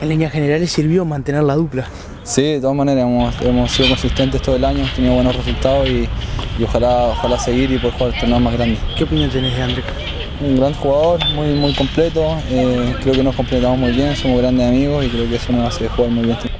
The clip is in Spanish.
En líneas generales sirvió mantener la dupla. Sí, de todas maneras hemos, hemos sido consistentes todo el año, hemos tenido buenos resultados y, y ojalá, ojalá seguir y poder jugar torneos más grandes. ¿Qué opinión tenés de André? Un gran jugador, muy, muy completo, eh, creo que nos completamos muy bien, somos grandes amigos y creo que eso nos hace jugar muy bien.